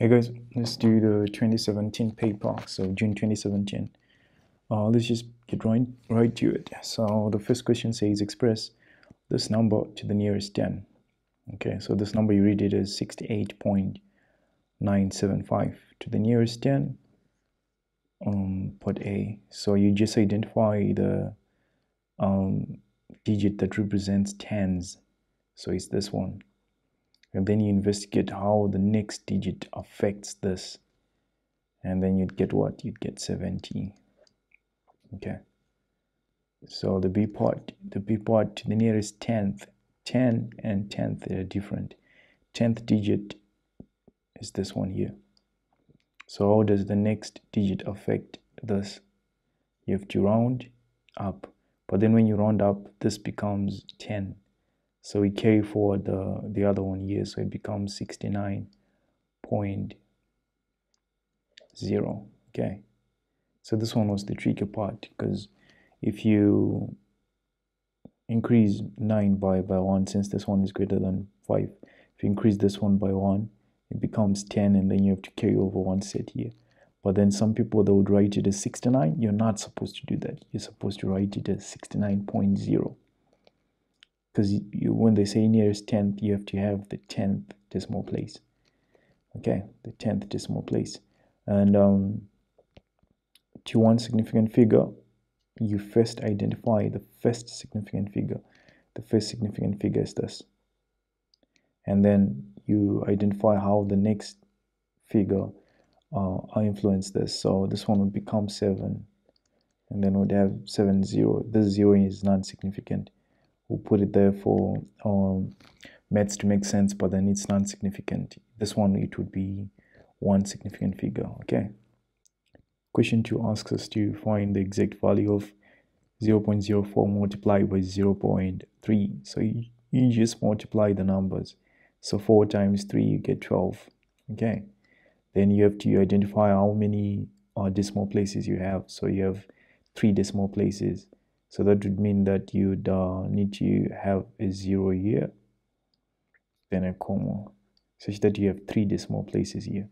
Hey guys, let's do the 2017 paper. So June 2017. Uh, let's just get right, right to it. So the first question says express this number to the nearest 10. Okay, so this number you read it as 68.975 to the nearest 10. Um, put A. So you just identify the um, digit that represents tens. So it's this one and then you investigate how the next digit affects this. And then you'd get what? You'd get 70 okay. So the b part the b part to the nearest 10th 10 and 10th are different. 10th digit is this one here. So how does the next digit affect this? You have to round up. But then when you round up this becomes 10 so we carry forward the, the other one here, so it becomes 69.0. Okay. So this one was the tricky part because if you increase 9 by, by 1, since this one is greater than 5, if you increase this one by 1, it becomes 10 and then you have to carry over one set here. But then some people that would write it as 69, you're not supposed to do that. You're supposed to write it as 69.0 because you, when they say nearest 10th you have to have the 10th decimal place. Okay the 10th decimal place. And um, to one significant figure you first identify the first significant figure. The first significant figure is this. And then you identify how the next figure uh, influence this. So this one would become 7 and then would have 7 0 this 0 is non-significant we'll put it there for um, maths to make sense, but then it's non-significant. This one, it would be one significant figure, okay? Question 2 asks us to find the exact value of 0 0.04 multiplied by 0 0.3. So you, you just multiply the numbers. So 4 times 3, you get 12, okay? Then you have to identify how many uh, decimal places you have. So you have three decimal places so that would mean that you'd uh, need to have a zero here then a comma such that you have three decimal places here.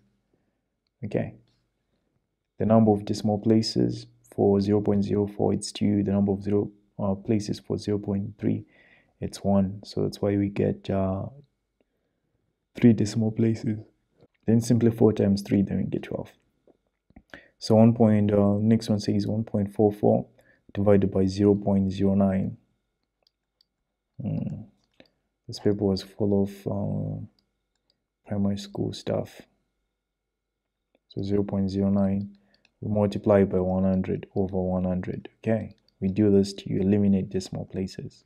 Okay. The number of decimal places for 0 0.04 it's 2 the number of zero uh, places for 0 0.3 it's 1 so that's why we get uh, three decimal places. Then simply 4 times 3 then we get 12 so one point uh, next one says 1.44 divided by 0 0.09 mm. this paper was full of uh, primary school stuff. So 0 0.09 we multiply by 100 over 100 okay? We do this to eliminate decimal places.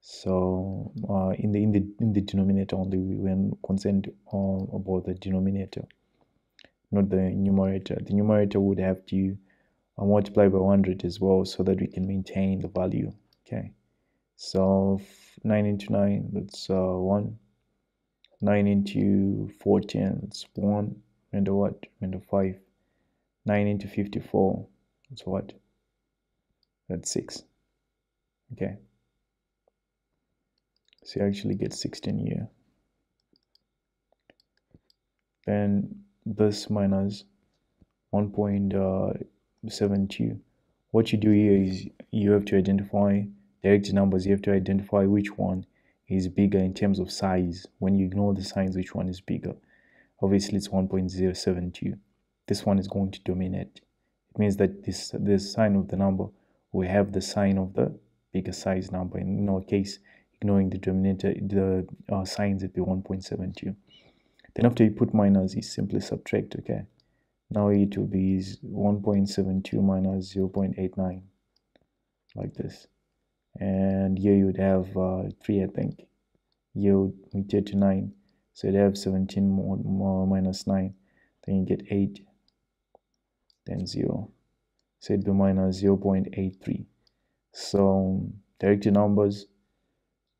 So uh, in the in the in the denominator only we were concerned uh, about the denominator not the numerator. The numerator would have to I'll multiply by 100 as well so that we can maintain the value okay? So 9 into 9 that's uh, 1 9 into 14 that's 1 and what? And 5 9 into 54 that's what? That's 6 okay? So you actually get 16 here. Then this minus 1. Uh, 72 what you do here is you have to identify direct numbers you have to identify which one is bigger in terms of size. When you ignore the signs which one is bigger. Obviously it's 1.072 this one is going to dominate. It means that this the sign of the number will have the sign of the bigger size number. In our case ignoring the denominator the uh, signs at the 1.72 then after you put minus you simply subtract okay now it will be 1.72 minus 0 0.89 like this. And here you would have uh, 3 I think. We get to 9 so you'd have 17 more, more minus 9 then you get 8 then 0 so it'd be minus 0 0.83 so direct numbers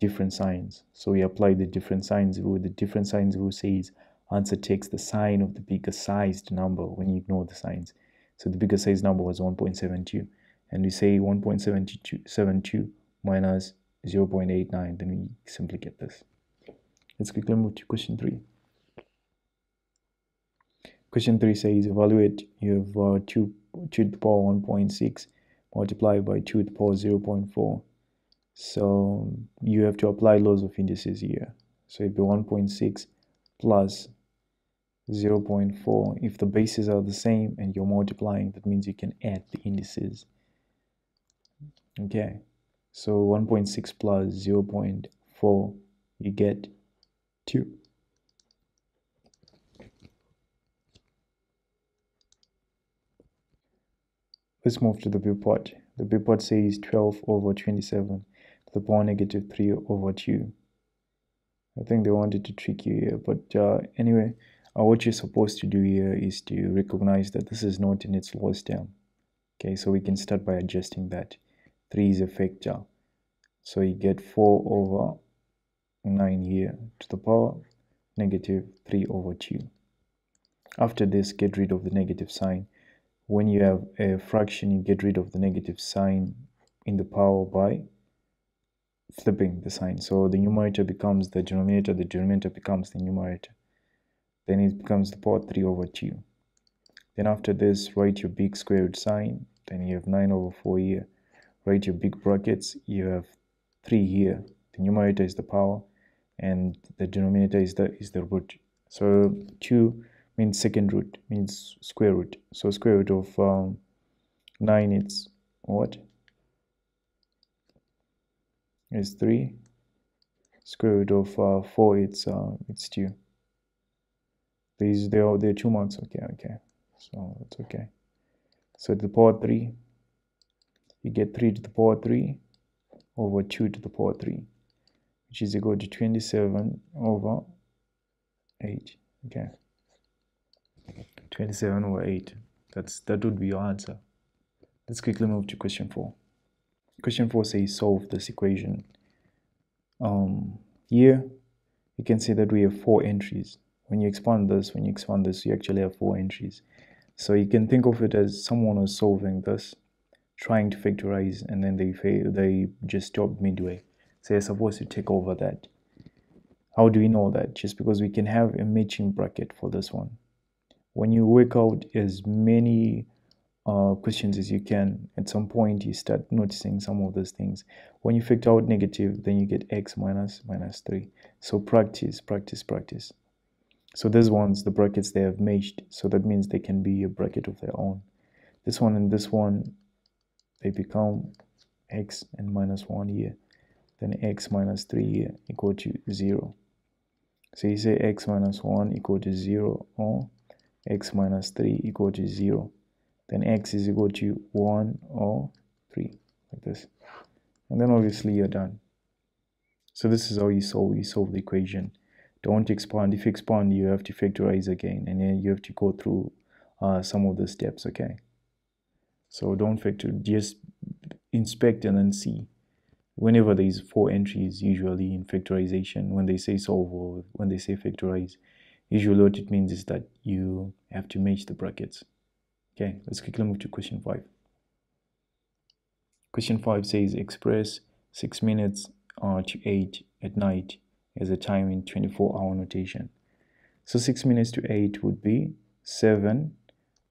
different signs. So we apply the different signs rule. The different signs rule says answer takes the sign of the bigger sized number when you ignore the signs. So the bigger size number was 1.72 and we say 1.72 minus 0 0.89 then we simply get this. Let's quickly move to question 3. Question 3 says evaluate you have uh, 2, 2 to the power 1.6 multiplied by 2 to the power 0.4. So you have to apply laws of indices here. So it'd be 1.6 plus 0.4. If the bases are the same and you're multiplying, that means you can add the indices. Okay, so 1.6 plus 0.4, you get 2. Let's move to the part. The part says 12 over 27 to the power negative 3 over 2. I think they wanted to trick you here, but uh, anyway, uh, what you're supposed to do here is to recognize that this is not in its lowest term. Okay, so we can start by adjusting that. 3 is a factor. So you get 4 over 9 here to the power negative 3 over 2. After this, get rid of the negative sign when you have a fraction you get rid of the negative sign in the power by flipping the sign so the numerator becomes the denominator the denominator becomes the numerator then it becomes the power 3 over 2 then after this write your big square root sign. Then you have 9 over 4 here. Write your big brackets. You have 3 here. The numerator is the power and the denominator is the is the root. So 2 means second root means square root. So square root of um, 9 it's what? Is 3 square root of uh, 4 it's uh, it's 2 these they are they're two marks okay okay. So that's okay. So to the power 3 you get 3 to the power 3 over 2 to the power 3 which is equal to 27 over 8 okay. 27 over 8 that's that would be your answer. Let's quickly move to question 4 question 4 says solve this equation. Um here you can see that we have four entries when you expand this when you expand this you actually have four entries so you can think of it as someone was solving this trying to factorize and then they fail they just stopped midway so you're supposed to take over that how do we know that just because we can have a matching bracket for this one when you work out as many uh, questions as you can, at some point you start noticing some of those things. When you factor out negative, then you get x minus minus 3. So practice, practice, practice. So these ones, the brackets they have matched, so that means they can be a bracket of their own. This one and this one, they become x and minus 1 here. Then x minus 3 here equal to 0. So you say x minus 1 equal to 0 or x minus 3 equal to 0 then x is equal to 1 or 3 like this and then obviously you're done so this is how you solve you solve the equation don't expand if you expand you have to factorize again and then you have to go through uh, some of the steps okay so don't factor just inspect and then see whenever there's four entries usually in factorization when they say solve or when they say factorize Usually what it means is that you have to match the brackets. Okay, let's quickly move to question 5. Question 5 says express 6 minutes uh, to 8 at night as a time in 24 hour notation. So 6 minutes to 8 would be 7,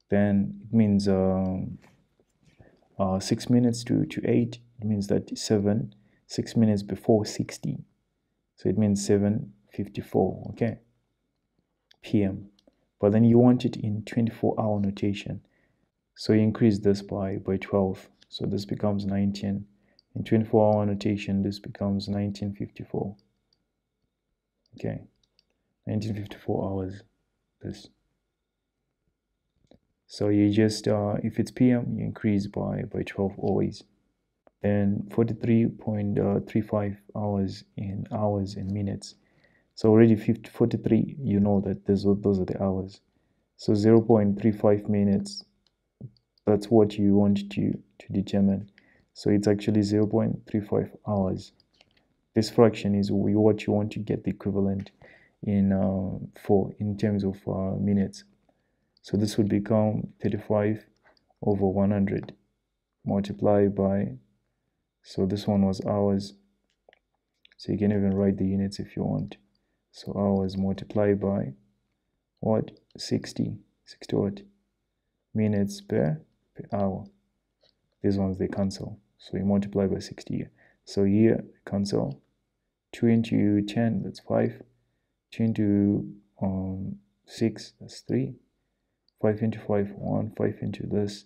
then it means um, uh, 6 minutes to, to 8, it means that 7, 6 minutes before 60. So it means 7.54, okay p.m. But then you want it in 24 hour notation. So you increase this by, by 12. So this becomes 19. In 24 hour notation, this becomes 1954. Okay. 1954 hours. This. So you just, uh, if it's PM, you increase by, by 12 always. Then 43.35 hours in hours and minutes. So already 50, 43, you know that those, those are the hours. So 0 0.35 minutes, that's what you want to, to determine. So it's actually 0 0.35 hours. This fraction is what you want to get the equivalent in uh, for in terms of uh, minutes. So this would become 35 over 100 multiplied by, so this one was hours. So you can even write the units if you want. So hours multiplied by what? 60. 60 what minutes per, per hour these ones they cancel so you multiply by 60 here so here cancel 2 into 10 that's 5 2 into um, 6 that's 3 5 into 5 1 5 into this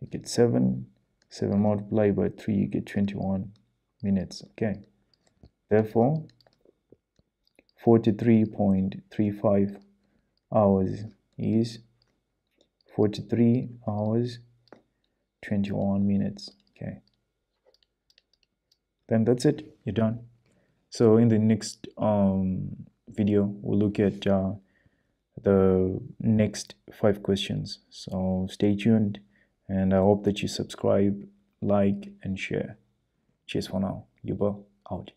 you get 7 7 multiplied by 3 you get 21 minutes okay? Therefore 43.35 hours is 43 hours 21 minutes okay? Then that's it you're done so in the next um, video we'll look at uh, the next five questions. So stay tuned and i hope that you subscribe like and share. Cheers for now. Uba out